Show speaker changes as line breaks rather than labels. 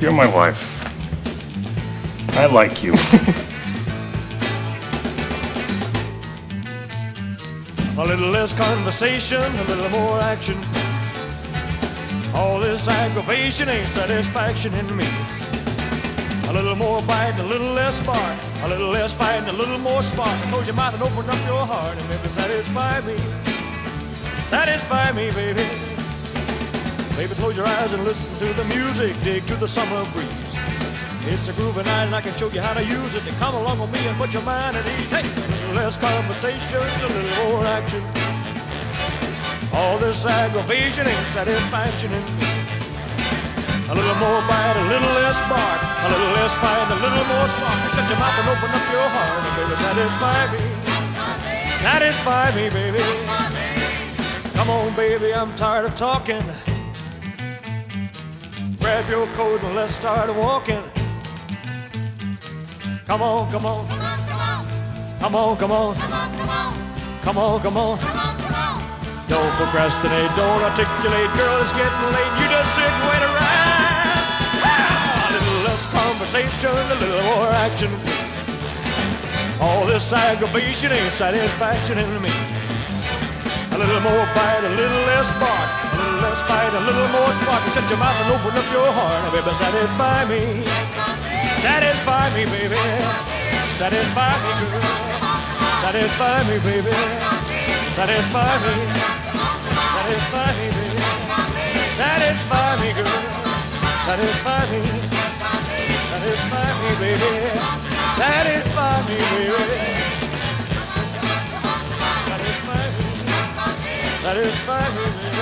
You're my wife. I like you.
A little less conversation, a little more action. All this aggravation ain't satisfaction in me. A little more bite, a little less spark. A little less fight, and a little more spark. Close your mouth and open up your heart and maybe satisfy me. Satisfy me, baby. Baby, close your eyes and listen to the music. Dig to the summer breeze. It's a groovy night and I can show you how to use it. To come along with me and put your mind at ease. Hey, less conversation, a little more action. All this aggravation ain't satisfaction. A little more bite, a little less bark, a little less fight, a little more spark. Shut your mouth and open up your heart, and baby, satisfy me. Satisfy me, baby. Come on, baby, I'm tired of talking. Grab your coat and let's start walking. Come on, come on. Come on, come on. Come on, come on. Don't procrastinate, don't articulate, girl, it's getting late. You just sit and wait around. Ah, A little less conversation, a little more action. All this aggravation ain't satisfaction in me. A little more bite, a little less bark, a little less fight, little more spark. Shut your mouth and open up your heart, and baby, satisfy me. Satisfy me, baby. Satisfy me, girl. Satisfy me, baby. Satisfy me. Satisfy me, baby. Satisfy me, girl. Satisfy me. Satisfy me, baby. Satisfy me, baby. Satisfy me. Satisfy me.